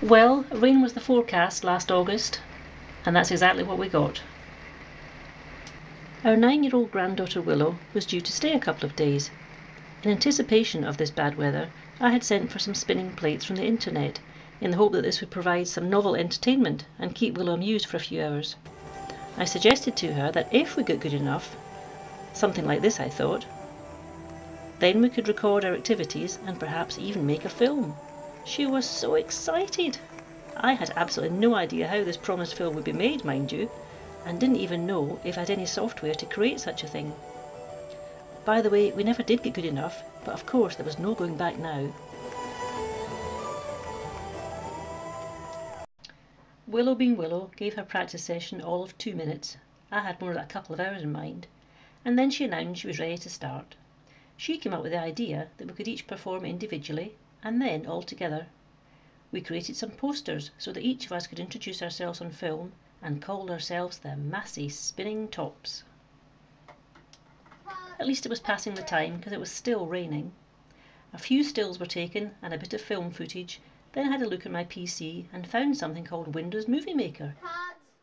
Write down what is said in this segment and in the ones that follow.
Well, rain was the forecast last August, and that's exactly what we got. Our nine-year-old granddaughter Willow was due to stay a couple of days. In anticipation of this bad weather, I had sent for some spinning plates from the internet in the hope that this would provide some novel entertainment and keep Willow amused for a few hours. I suggested to her that if we got good enough, something like this I thought, then we could record our activities and perhaps even make a film. She was so excited. I had absolutely no idea how this promised film would be made, mind you, and didn't even know if I had any software to create such a thing. By the way, we never did get good enough, but of course there was no going back now. Willow being Willow gave her practice session all of two minutes. I had more than a couple of hours in mind, and then she announced she was ready to start. She came up with the idea that we could each perform individually and then all together. We created some posters so that each of us could introduce ourselves on film and called ourselves the Massey Spinning Tops. At least it was passing the time because it was still raining. A few stills were taken and a bit of film footage, then I had a look at my PC and found something called Windows Movie Maker.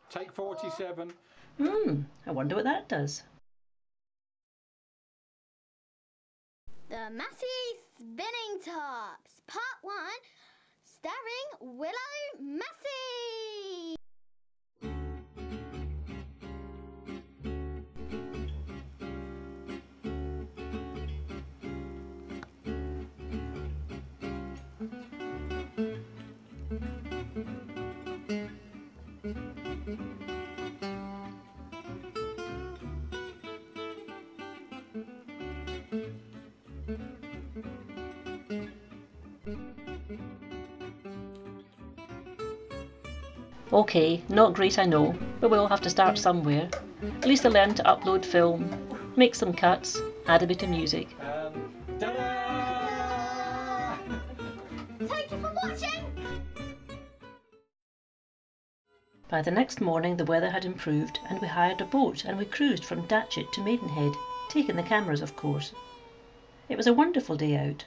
Take 47. Hmm, I wonder what that does. The Massey Spinning Tops, Part 1, starring Willow Massey. Okay, not great I know, but we'll have to start somewhere. At least I learned to upload film, make some cuts, add a bit of music. Um! Thank you for watching. By the next morning the weather had improved and we hired a boat and we cruised from Datchet to Maidenhead, taking the cameras of course. It was a wonderful day out.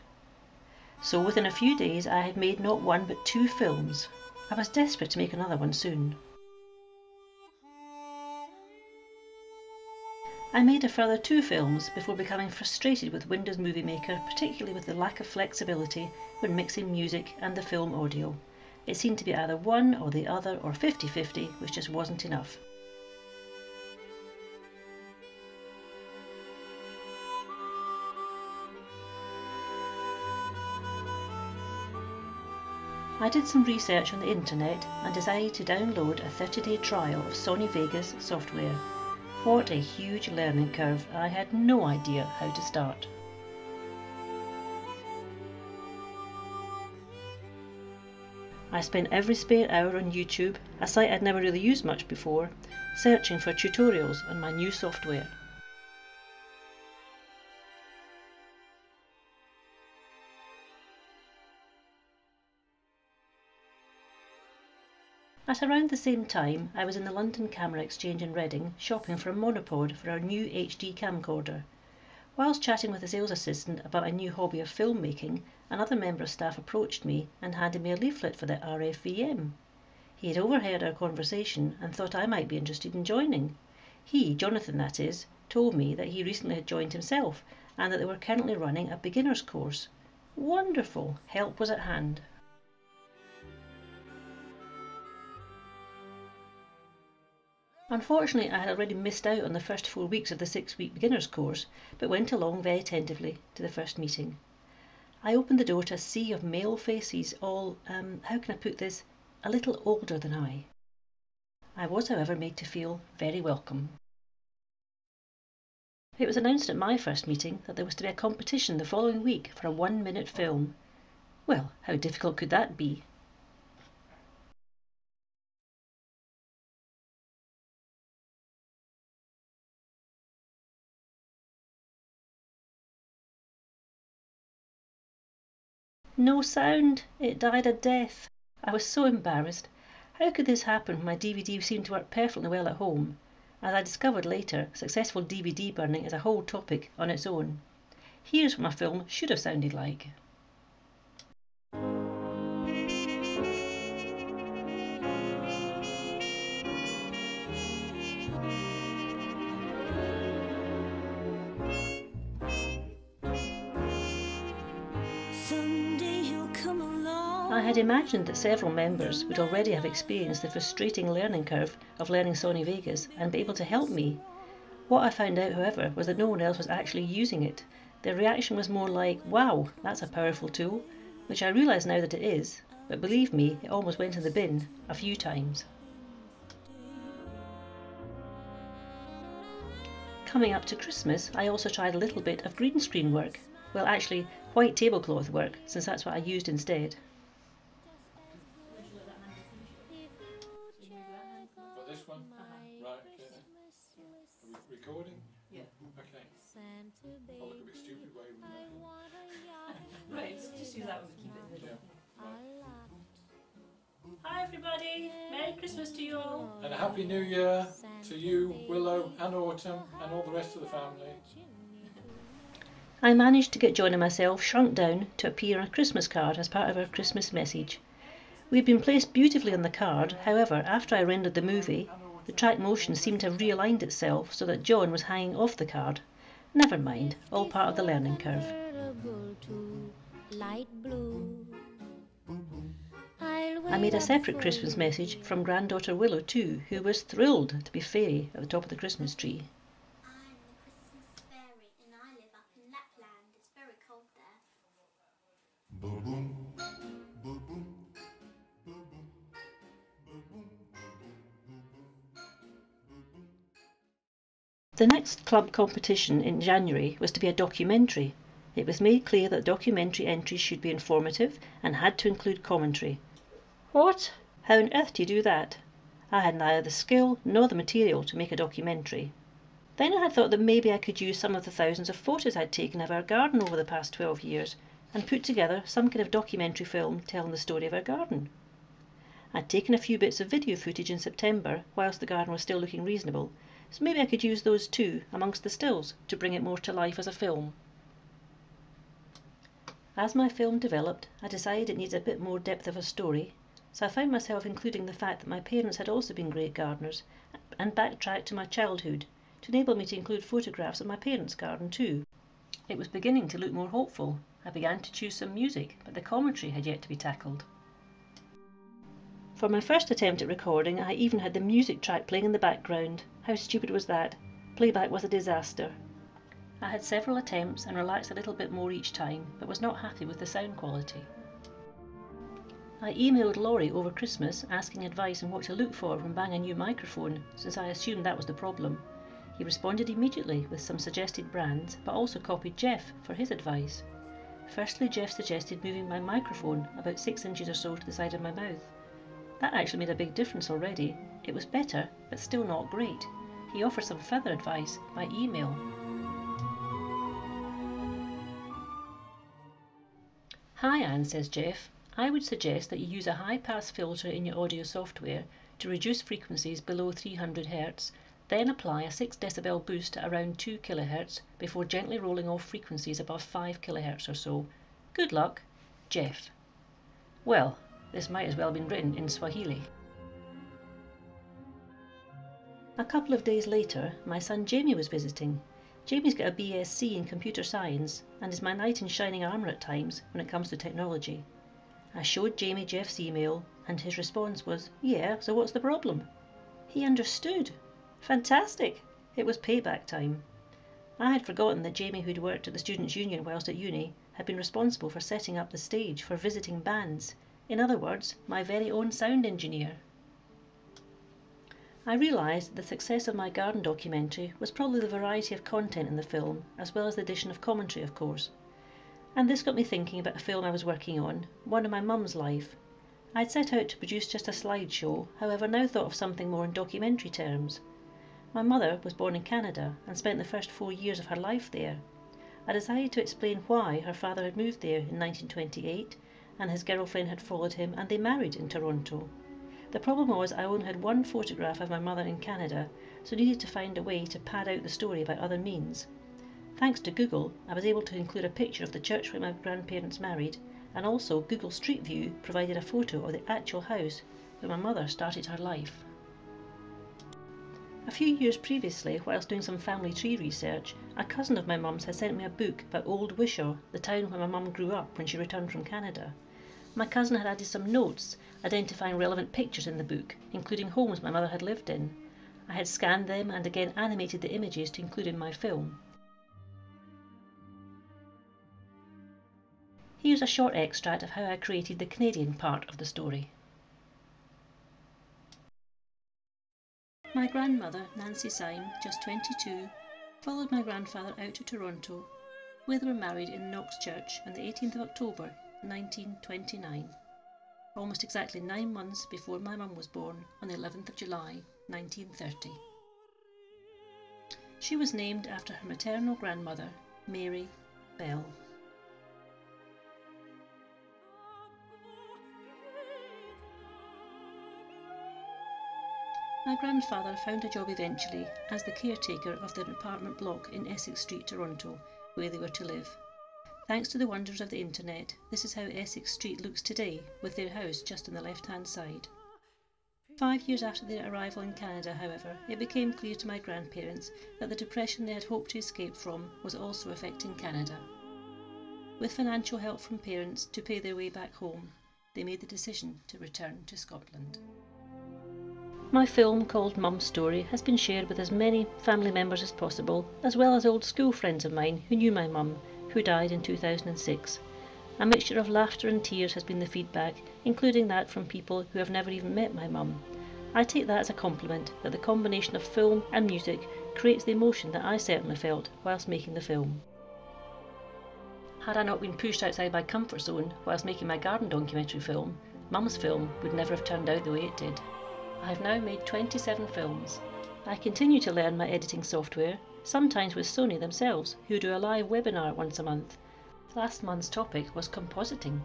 So within a few days I had made not one but two films. I was desperate to make another one soon. I made a further two films before becoming frustrated with Windows Movie Maker, particularly with the lack of flexibility when mixing music and the film audio. It seemed to be either one or the other or 50 50, which just wasn't enough. I did some research on the internet and decided to download a 30 day trial of Sony Vegas software. What a huge learning curve! I had no idea how to start. I spent every spare hour on YouTube, a site I'd never really used much before, searching for tutorials on my new software. At around the same time, I was in the London Camera Exchange in Reading shopping for a monopod for our new HD camcorder. Whilst chatting with a sales assistant about my new hobby of film making, another member of staff approached me and handed me a leaflet for the RFVM. He had overheard our conversation and thought I might be interested in joining. He, Jonathan that is, told me that he recently had joined himself and that they were currently running a beginner's course. Wonderful! Help was at hand. Unfortunately, I had already missed out on the first four weeks of the six week beginner's course, but went along very attentively to the first meeting. I opened the door to a sea of male faces, all, um, how can I put this, a little older than I. I was, however, made to feel very welcome. It was announced at my first meeting that there was to be a competition the following week for a one minute film. Well, how difficult could that be? No sound! It died a death. I was so embarrassed. How could this happen when my DVD seemed to work perfectly well at home? As I discovered later, successful DVD burning is a whole topic on its own. Here's what my film should have sounded like. Had imagined that several members would already have experienced the frustrating learning curve of learning Sony Vegas and be able to help me. What I found out, however, was that no one else was actually using it. Their reaction was more like, wow, that's a powerful tool, which I realise now that it is, but believe me, it almost went in the bin a few times. Coming up to Christmas, I also tried a little bit of green screen work. Well, actually, white tablecloth work, since that's what I used instead. Recording? Yeah. Okay. I'll look a bit stupid way right, just use that one to keep it in the middle. Hi everybody, Merry Christmas to you all. And a Happy New Year to you, Willow and Autumn and all the rest of the family. I managed to get John and myself shrunk down to appear on a Christmas card as part of our Christmas message. We had been placed beautifully on the card, however, after I rendered the movie, the track motion seemed to have realigned itself so that John was hanging off the card. Never mind, all part of the learning curve. I made a separate Christmas message from granddaughter Willow too, who was thrilled to be fairy at the top of the Christmas tree. I'm the Christmas fairy and I live up in Lapland. It's very cold there. Boom boom, boom The next club competition in January was to be a documentary. It was made clear that documentary entries should be informative and had to include commentary. What? How on earth do you do that? I had neither the skill nor the material to make a documentary. Then I had thought that maybe I could use some of the thousands of photos I'd taken of our garden over the past 12 years and put together some kind of documentary film telling the story of our garden. I'd taken a few bits of video footage in September whilst the garden was still looking reasonable so maybe I could use those too amongst the stills to bring it more to life as a film. As my film developed, I decided it needed a bit more depth of a story, so I found myself including the fact that my parents had also been great gardeners and backtracked to my childhood to enable me to include photographs of my parents' garden too. It was beginning to look more hopeful. I began to choose some music, but the commentary had yet to be tackled. For my first attempt at recording, I even had the music track playing in the background. How stupid was that? Playback was a disaster. I had several attempts and relaxed a little bit more each time, but was not happy with the sound quality. I emailed Laurie over Christmas asking advice on what to look for when buying a new microphone, since I assumed that was the problem. He responded immediately with some suggested brands, but also copied Jeff for his advice. Firstly, Jeff suggested moving my microphone about six inches or so to the side of my mouth. That actually made a big difference already. It was better, but still not great. He offered some further advice by email. Hi Anne, says Jeff. I would suggest that you use a high pass filter in your audio software to reduce frequencies below 300 Hz, then apply a 6 decibel boost at around 2 kHz before gently rolling off frequencies above 5 kHz or so. Good luck, Jeff. Well, this might as well have been written in Swahili. A couple of days later, my son Jamie was visiting. Jamie's got a BSc in computer science and is my knight in shining armour at times when it comes to technology. I showed Jamie Jeff's email and his response was, Yeah, so what's the problem? He understood. Fantastic! It was payback time. I had forgotten that Jamie, who'd worked at the Students' Union whilst at uni, had been responsible for setting up the stage for visiting bands in other words, my very own sound engineer. I realised that the success of my garden documentary was probably the variety of content in the film, as well as the addition of commentary, of course. And this got me thinking about a film I was working on, one of my mum's life. I'd set out to produce just a slideshow, however, now thought of something more in documentary terms. My mother was born in Canada and spent the first four years of her life there. I decided to explain why her father had moved there in 1928 and his girlfriend had followed him and they married in Toronto. The problem was I only had one photograph of my mother in Canada, so needed to find a way to pad out the story by other means. Thanks to Google, I was able to include a picture of the church where my grandparents married, and also Google Street View provided a photo of the actual house where my mother started her life. A few years previously, whilst doing some family tree research, a cousin of my mum's had sent me a book about Old Wishaw, the town where my mum grew up when she returned from Canada. My cousin had added some notes identifying relevant pictures in the book, including homes my mother had lived in. I had scanned them and again animated the images to include in my film. Here's a short extract of how I created the Canadian part of the story. My grandmother, Nancy Syme, just 22, followed my grandfather out to Toronto, where they were married in Knox Church on the 18th of October 1929, almost exactly nine months before my mum was born on the 11th of July 1930. She was named after her maternal grandmother, Mary Bell. My grandfather found a job eventually as the caretaker of the apartment block in Essex Street, Toronto, where they were to live. Thanks to the wonders of the internet, this is how Essex Street looks today, with their house just on the left hand side. Five years after their arrival in Canada, however, it became clear to my grandparents that the depression they had hoped to escape from was also affecting Canada. With financial help from parents to pay their way back home, they made the decision to return to Scotland. My film, called Mum's Story, has been shared with as many family members as possible, as well as old school friends of mine who knew my mum, who died in 2006. A mixture of laughter and tears has been the feedback, including that from people who have never even met my mum. I take that as a compliment that the combination of film and music creates the emotion that I certainly felt whilst making the film. Had I not been pushed outside my comfort zone whilst making my garden documentary film, Mum's film would never have turned out the way it did. I have now made 27 films. I continue to learn my editing software, sometimes with Sony themselves, who do a live webinar once a month. Last month's topic was compositing.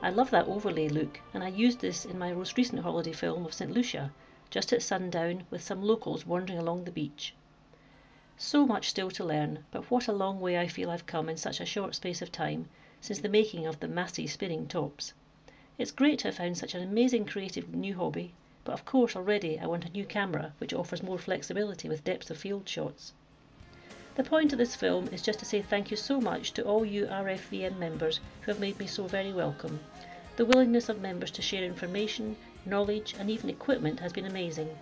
I love that overlay look, and I used this in my most recent holiday film of St. Lucia, just at sundown with some locals wandering along the beach. So much still to learn, but what a long way I feel I've come in such a short space of time since the making of the Massey spinning tops. It's great to have found such an amazing creative new hobby but of course already I want a new camera which offers more flexibility with depth of field shots. The point of this film is just to say thank you so much to all you RFVM members who have made me so very welcome. The willingness of members to share information, knowledge and even equipment has been amazing.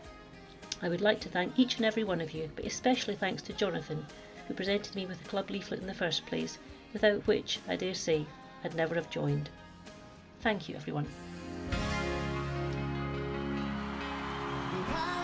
I would like to thank each and every one of you, but especially thanks to Jonathan, who presented me with the club leaflet in the first place, without which, I dare say, I'd never have joined. Thank you everyone. high.